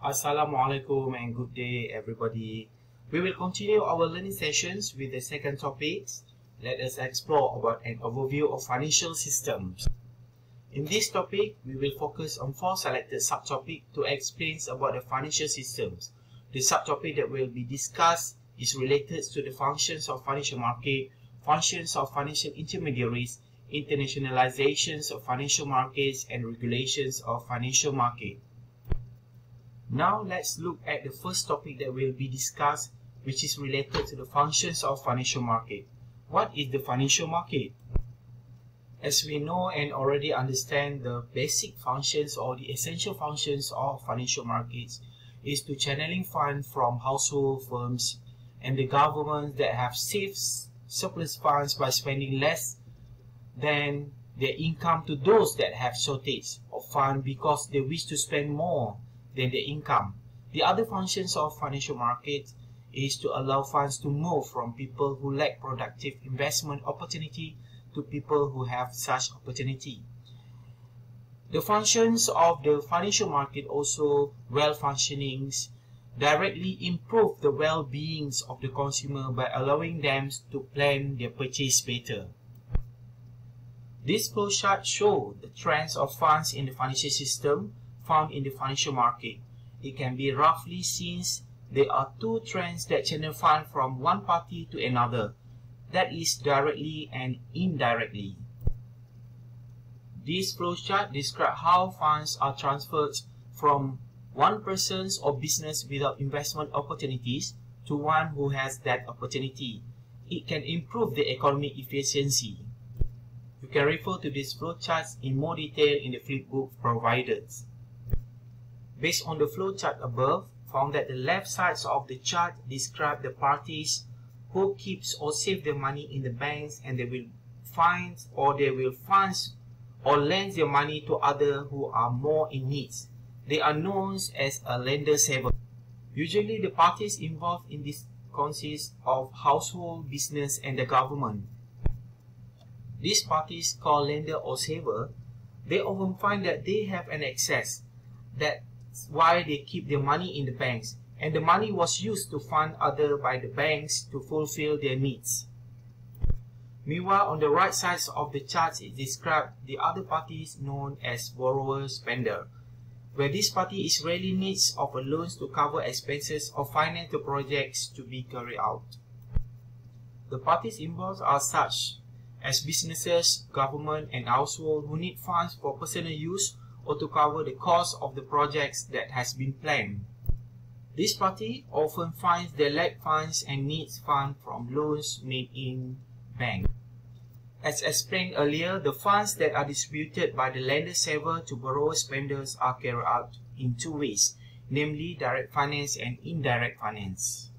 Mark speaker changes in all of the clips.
Speaker 1: Assalamualaikum and good day everybody. We will continue our learning sessions with the second topic. Let us explore about an overview of financial systems. In this topic, we will focus on four selected subtopics to explain about the financial systems. The subtopic that will be discussed is related to the functions of financial market, functions of financial intermediaries, internationalizations of financial markets, and regulations of financial market. Now let's look at the first topic that will be discussed which is related to the functions of financial market. What is the financial market? As we know and already understand the basic functions or the essential functions of financial markets is to channeling funds from household firms and the governments that have saved surplus funds by spending less than their income to those that have shortage of funds because they wish to spend more than the income. The other functions of financial market is to allow funds to move from people who lack productive investment opportunity to people who have such opportunity. The functions of the financial market also well functionings directly improve the well-being of the consumer by allowing them to plan their purchase better. This flowchart shows the trends of funds in the financial system found in the financial market. It can be roughly seen there are two trends that channel fund from one party to another, that is directly and indirectly. This flowchart describes how funds are transferred from one person's or business without investment opportunities to one who has that opportunity. It can improve the economic efficiency. You can refer to these flowcharts in more detail in the flipbook provided. Based on the flowchart above, found that the left sides of the chart describe the parties who keeps or save their money in the banks and they will find or they will funds or lend their money to others who are more in need. They are known as a lender saver. Usually the parties involved in this consist of household, business and the government. These parties called lender or saver, they often find that they have an excess that why they keep their money in the banks and the money was used to fund other by the banks to fulfill their needs. Meanwhile, on the right side of the chart is described the other parties known as borrower-spender, where this party is really needs of a loans to cover expenses or finance the projects to be carried out. The parties involved are such as businesses, government, and household who need funds for personal use or to cover the cost of the projects that has been planned. This party often finds they lack funds and needs funds from loans made in bank. As explained earlier, the funds that are distributed by the lender saver to borrower spenders are carried out in two ways, namely direct finance and indirect finance.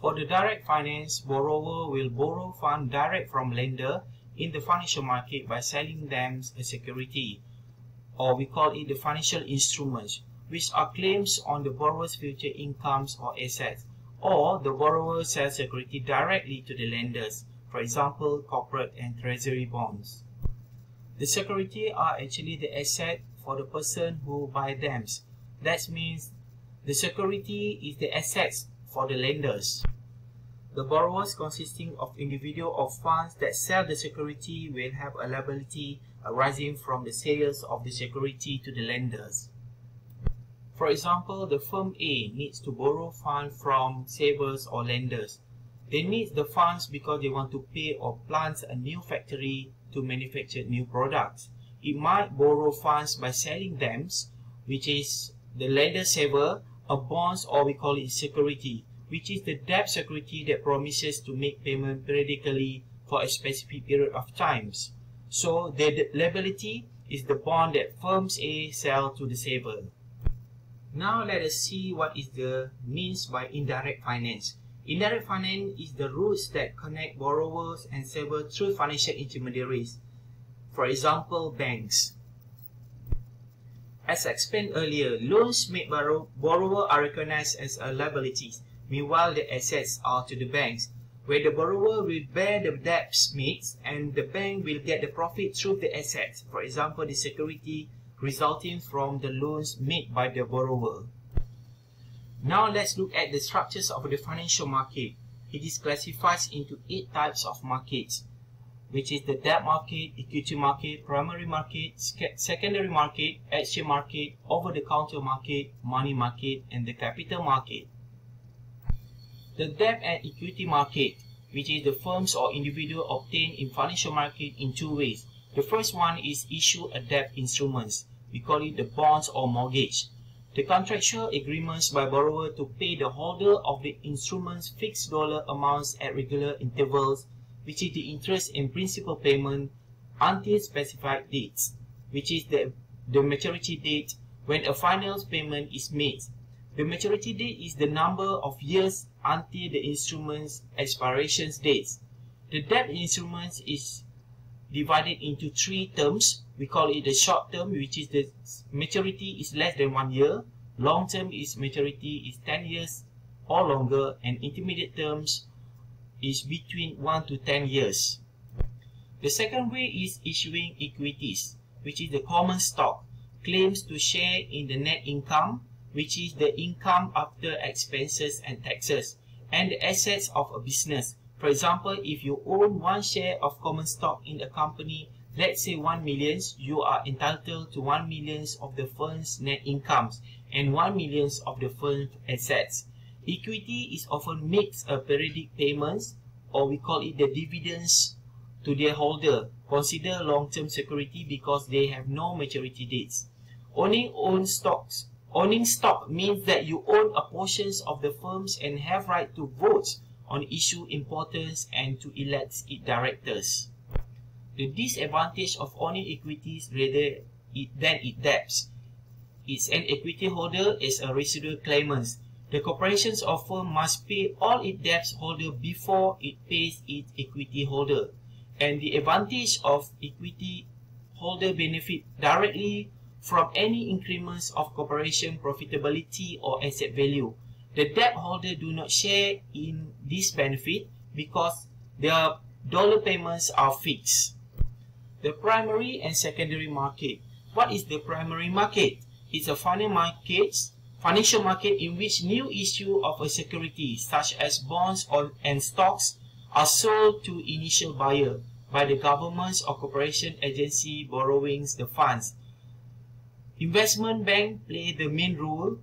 Speaker 1: For the direct finance, borrower will borrow funds direct from lender in the financial market by selling them a security or we call it the financial instruments, which are claims on the borrower's future incomes or assets, or the borrower sells security directly to the lenders, for example, corporate and treasury bonds. The security are actually the asset for the person who buy them. That means the security is the assets for the lenders. The borrowers consisting of individual or funds that sell the security will have a liability arising from the sales of the security to the lenders. For example, the firm A needs to borrow funds from savers or lenders. They need the funds because they want to pay or plant a new factory to manufacture new products. It might borrow funds by selling them, which is the lender saver, a bonds or we call it security, which is the debt security that promises to make payment periodically for a specific period of times. So the liability is the bond that firms A sell to the saver. Now let us see what is the means by indirect finance. Indirect finance is the routes that connect borrowers and savers through financial intermediaries. For example, banks. As explained earlier, loans made by borrower are recognized as a liabilities, meanwhile the assets are to the banks where the borrower will bear the debts made and the bank will get the profit through the assets, for example, the security resulting from the loans made by the borrower. Now let's look at the structures of the financial market. It is classified into eight types of markets, which is the debt market, equity market, primary market, secondary market, exchange market, over-the-counter market, money market, and the capital market. The debt and equity market, which is the firms or individual obtain in financial market in two ways. The first one is issue a debt instruments. We call it the bonds or mortgage. The contractual agreements by borrower to pay the holder of the instruments fixed dollar amounts at regular intervals, which is the interest and principal payment until specified dates, which is the, the maturity date when a final payment is made. The maturity date is the number of years until the instrument's expiration dates. The debt instruments is divided into three terms. We call it the short term, which is the maturity is less than one year. Long term is maturity is 10 years or longer, and intermediate terms is between 1 to 10 years. The second way is issuing equities, which is the common stock, claims to share in the net income, which is the income after expenses and taxes, and the assets of a business, for example, if you own one share of common stock in a company, let's say 1 million, you are entitled to 1 million of the firm's net incomes and 1 million of the firm's assets. Equity is often makes a periodic payments or we call it the dividends to their holder. Consider long-term security because they have no maturity dates. Owning own stocks. Owning stock means that you own a portions of the firms and have right to vote on issue importance and to elect its directors. The disadvantage of owning equities rather than its debts is an equity holder is a residual claimant. The corporations or firm must pay all its debts holder before it pays its equity holder. And the advantage of equity holder benefit directly from any increments of corporation profitability or asset value the debt holder do not share in this benefit because their dollar payments are fixed. The primary and secondary market. What is the primary market? It's a financial market, financial market in which new issue of a security such as bonds or, and stocks are sold to initial buyer by the governments or corporation agency borrowing the funds. Investment bank play the main role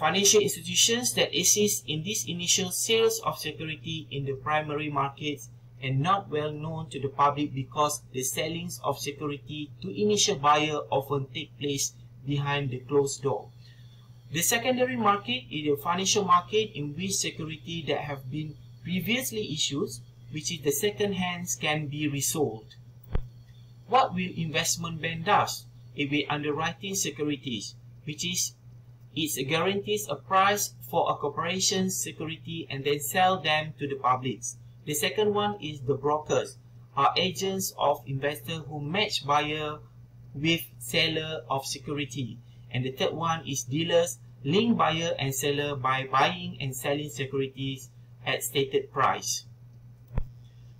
Speaker 1: financial institutions that assist in this initial sales of security in the primary markets and not well known to the public because the sellings of security to initial buyer often take place behind the closed door. The secondary market is a financial market in which security that have been previously issued, which is the second hands, can be resold. What will investment bank does? It will underwriting securities, which is it guarantees a price for a corporation's security and then sell them to the public. The second one is the brokers, are agents of investor who match buyer with seller of security. And the third one is dealers, link buyer and seller by buying and selling securities at stated price.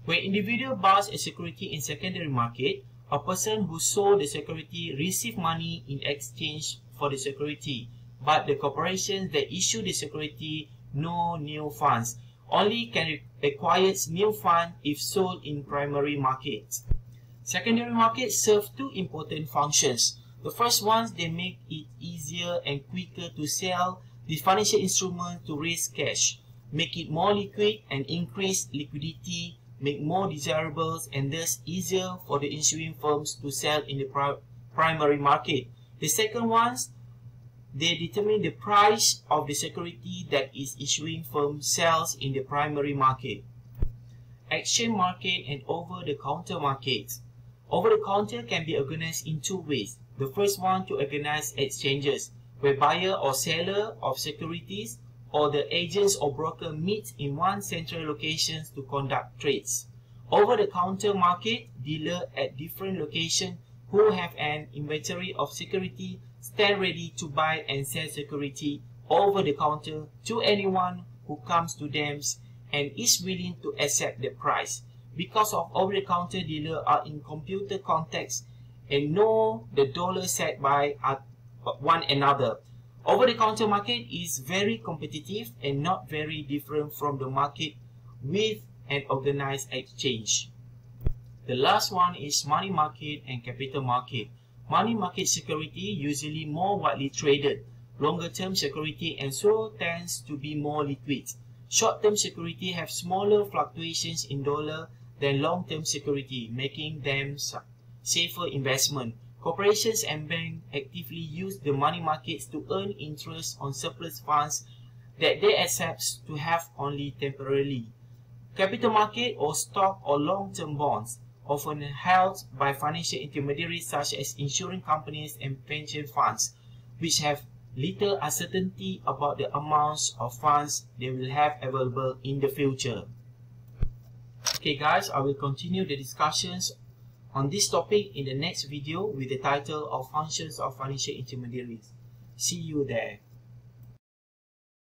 Speaker 1: When individual buys a security in secondary market, a person who sold the security receive money in exchange for the security but the corporations that issue the security no new funds only can acquire new fund if sold in primary markets. Secondary markets serve two important functions. The first one, they make it easier and quicker to sell the financial instrument to raise cash, make it more liquid and increase liquidity, make more desirable and thus easier for the issuing firms to sell in the pri primary market. The second one, they determine the price of the security that is issuing firm sells in the primary market. Exchange market and over-the-counter markets. Over-the-counter can be organized in two ways. The first one to organize exchanges, where buyer or seller of securities or the agents or broker meet in one central location to conduct trades. Over-the-counter market, dealer at different locations who have an inventory of security stand ready to buy and sell security over the counter to anyone who comes to them and is willing to accept the price. Because of over-the-counter dealer are in computer context and know the dollar set by one another. Over-the-counter market is very competitive and not very different from the market with an organized exchange. The last one is money market and capital market. Money market security usually more widely traded, longer term security and so tends to be more liquid. Short term security have smaller fluctuations in dollar than long term security, making them safer investment. Corporations and banks actively use the money markets to earn interest on surplus funds that they accept to have only temporarily. Capital market or stock or long-term bonds, often held by financial intermediaries such as insurance companies and pension funds, which have little uncertainty about the amounts of funds they will have available in the future. Okay guys, I will continue the discussions on this topic in the next video with the title of Functions of Financial Intermediaries. See you there.